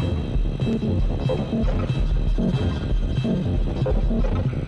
Thank you.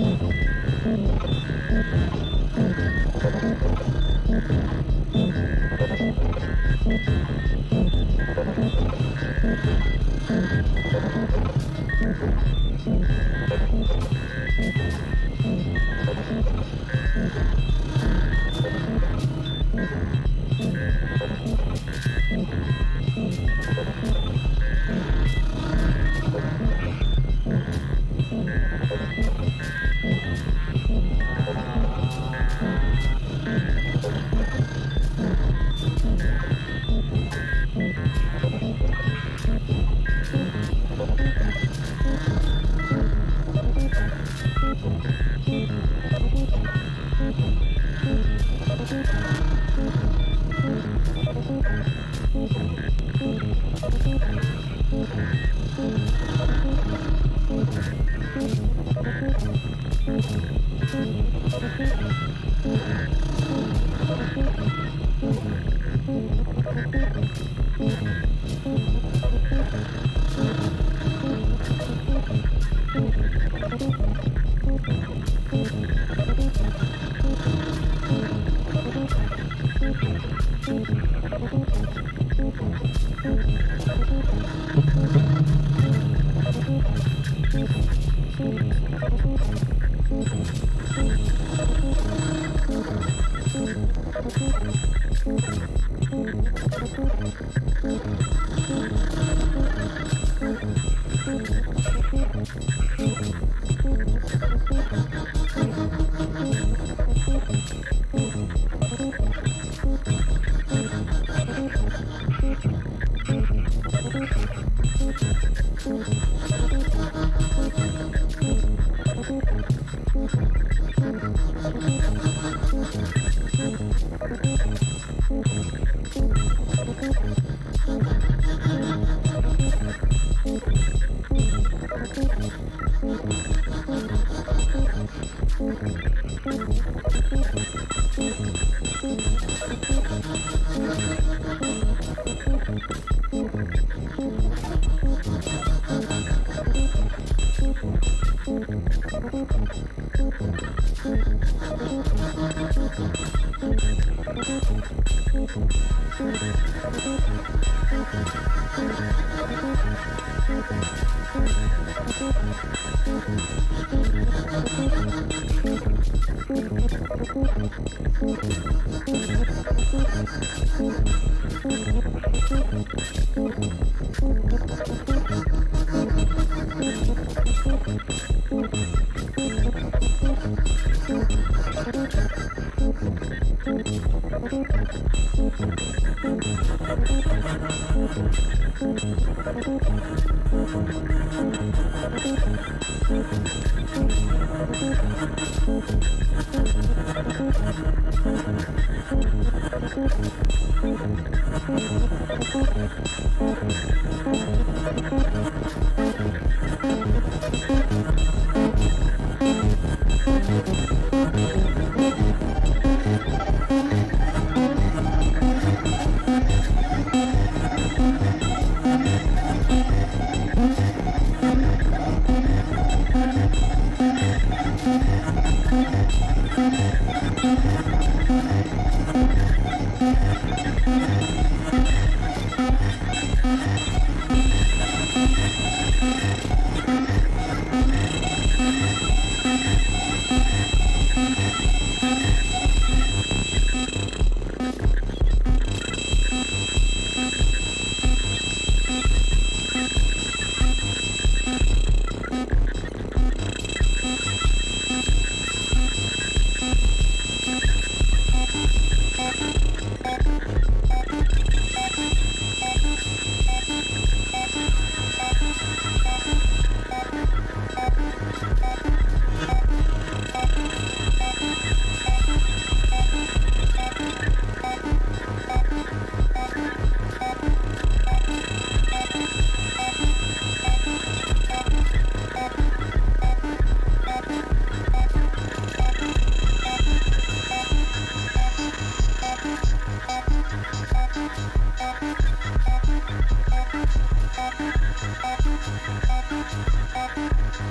Mm-hmm. Thank you.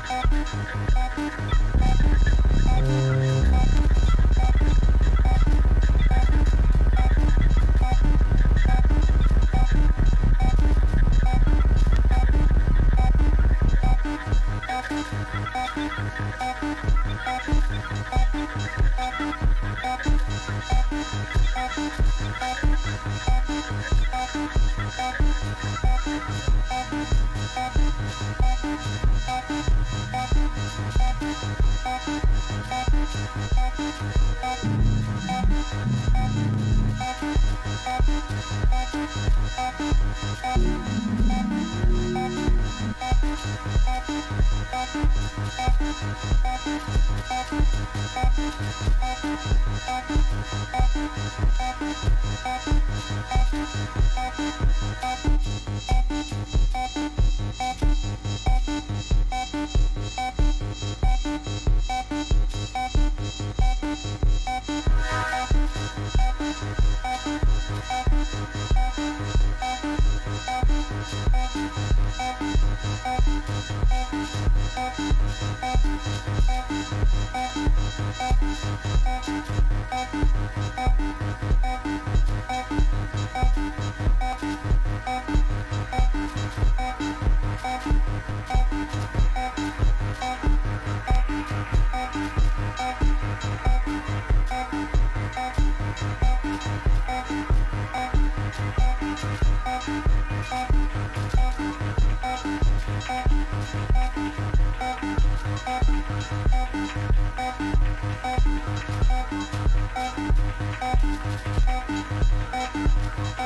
Thank you. you Thank you.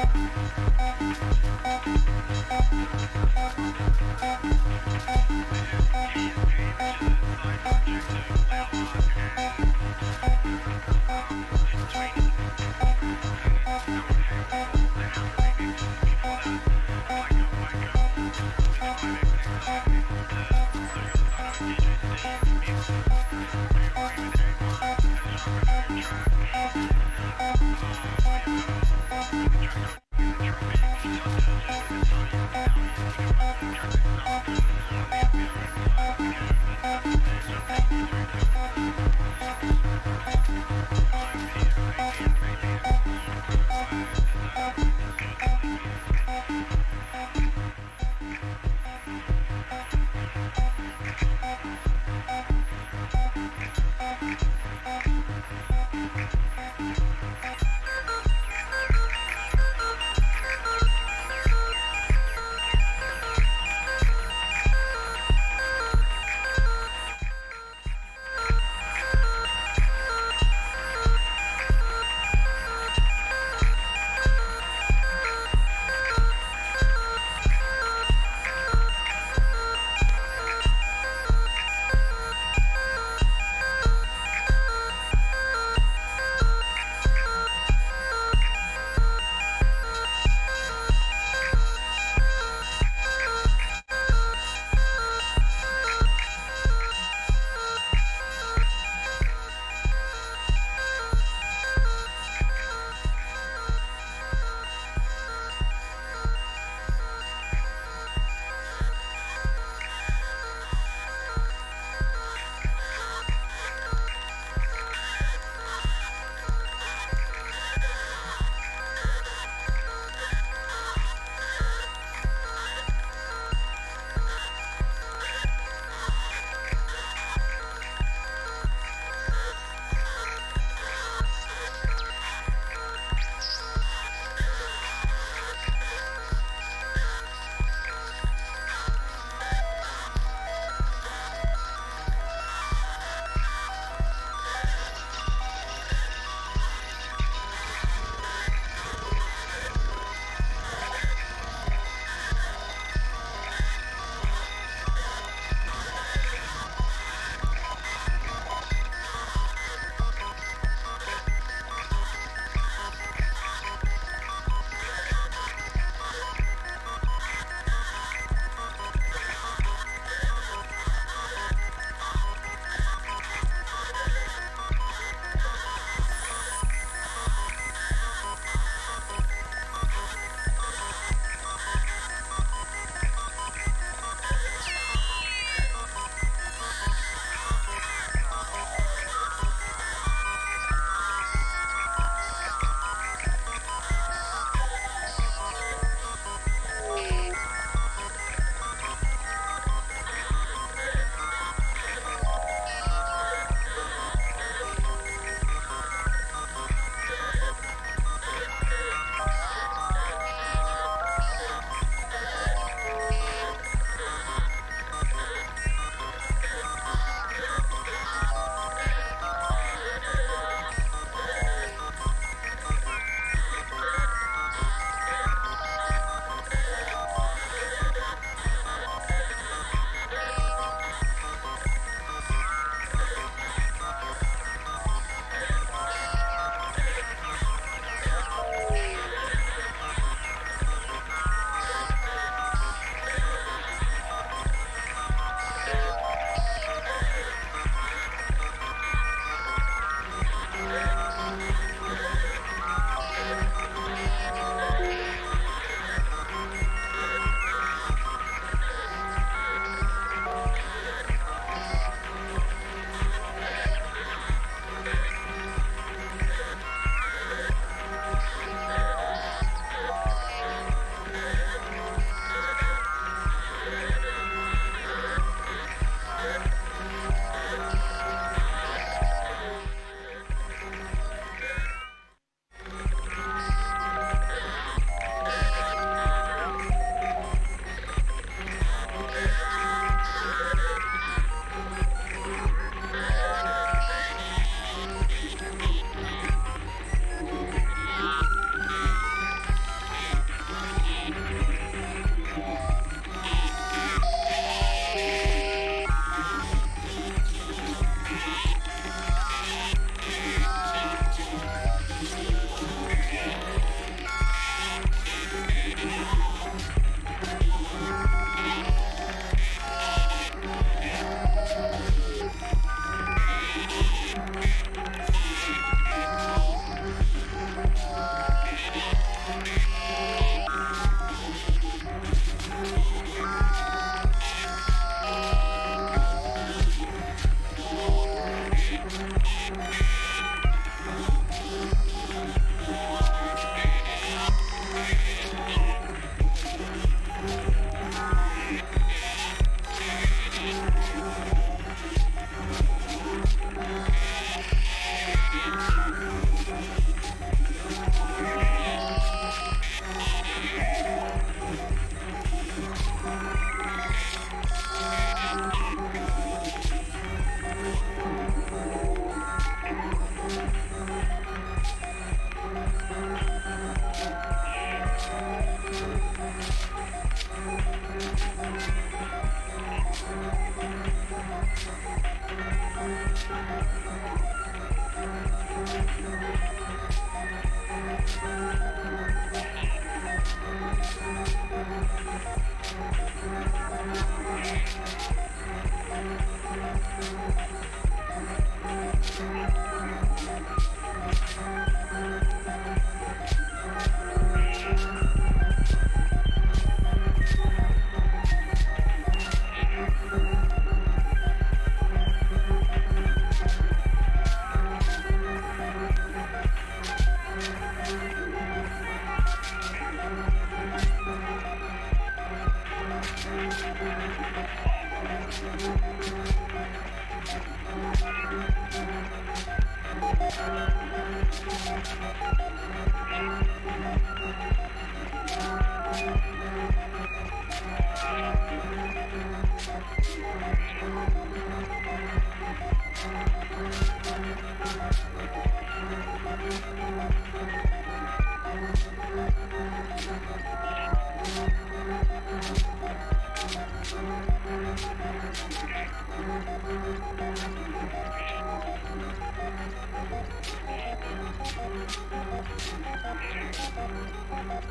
Thank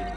you.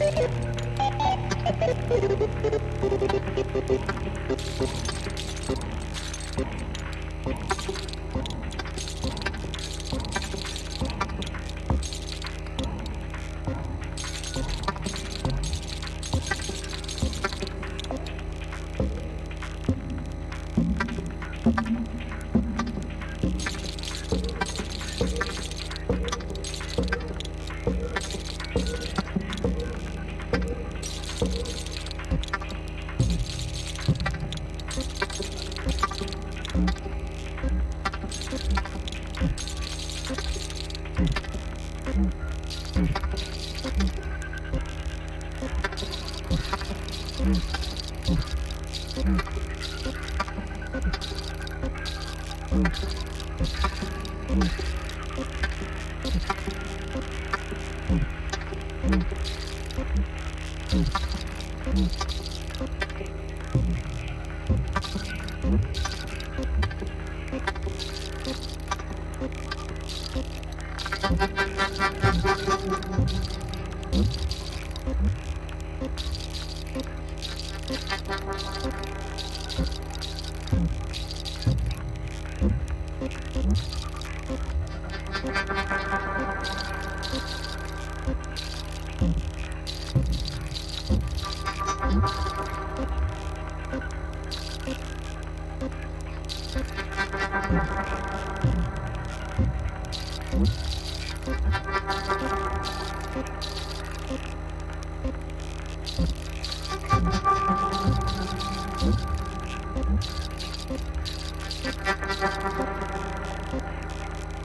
Thank you. Mm-hmm.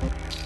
Oh.